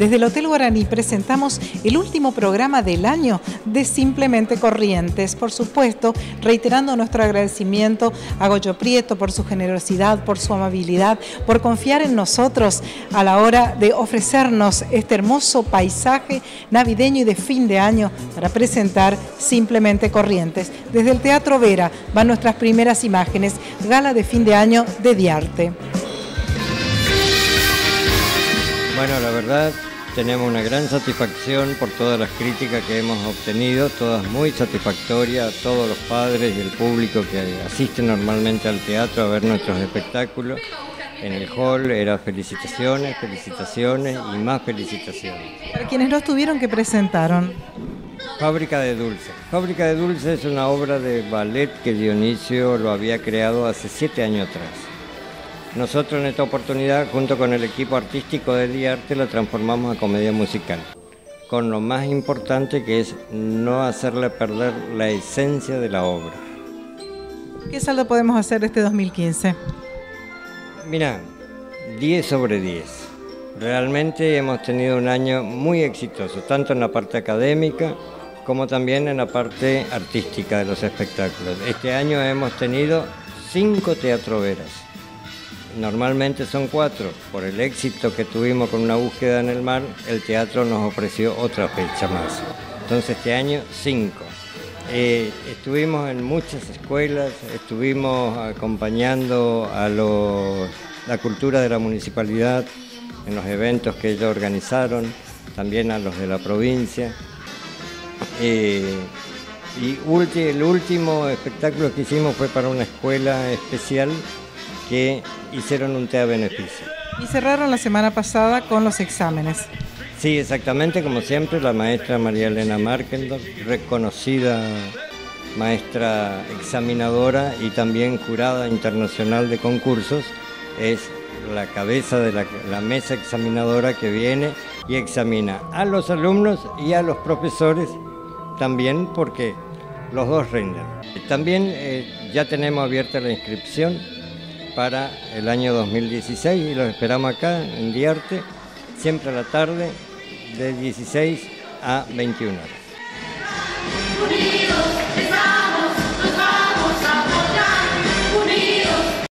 Desde el Hotel Guaraní presentamos el último programa del año de Simplemente Corrientes. Por supuesto, reiterando nuestro agradecimiento a Goyo Prieto por su generosidad, por su amabilidad, por confiar en nosotros a la hora de ofrecernos este hermoso paisaje navideño y de fin de año para presentar Simplemente Corrientes. Desde el Teatro Vera van nuestras primeras imágenes, gala de fin de año de Diarte. Bueno, la verdad tenemos una gran satisfacción por todas las críticas que hemos obtenido, todas muy satisfactorias, a todos los padres y el público que asisten normalmente al teatro a ver nuestros espectáculos. En el hall era felicitaciones, felicitaciones y más felicitaciones. Para quienes no estuvieron, ¿qué presentaron? Fábrica de Dulces. Fábrica de Dulces es una obra de ballet que Dionisio lo había creado hace siete años atrás. Nosotros en esta oportunidad, junto con el equipo artístico de Diarte, la transformamos a comedia musical, con lo más importante que es no hacerle perder la esencia de la obra. ¿Qué saldo podemos hacer este 2015? Mira, 10 sobre 10. Realmente hemos tenido un año muy exitoso, tanto en la parte académica como también en la parte artística de los espectáculos. Este año hemos tenido cinco teatroveras Normalmente son cuatro. Por el éxito que tuvimos con una búsqueda en el mar, el teatro nos ofreció otra fecha más. Entonces este año cinco. Eh, estuvimos en muchas escuelas, estuvimos acompañando a la cultura de la municipalidad en los eventos que ellos organizaron, también a los de la provincia. Eh, y el último espectáculo que hicimos fue para una escuela especial que hicieron un té a beneficio. Y cerraron la semana pasada con los exámenes. Sí, exactamente, como siempre, la maestra María Elena Markendorf, reconocida maestra examinadora y también jurada internacional de concursos, es la cabeza de la, la, mesa examinadora que viene y examina a los alumnos y a los profesores también porque los dos rinden. También eh, ya tenemos abierta la inscripción para el año 2016 y los esperamos acá en Diarte, siempre a la tarde, de 16 a 21 horas.